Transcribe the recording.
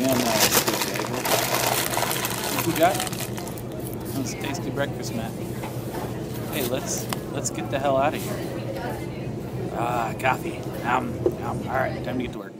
Damn nice. Good. What we got? Sounds tasty breakfast, Matt. Hey, let's let's get the hell out of here. Ah, uh, coffee. Um, um, all right, time to get to work.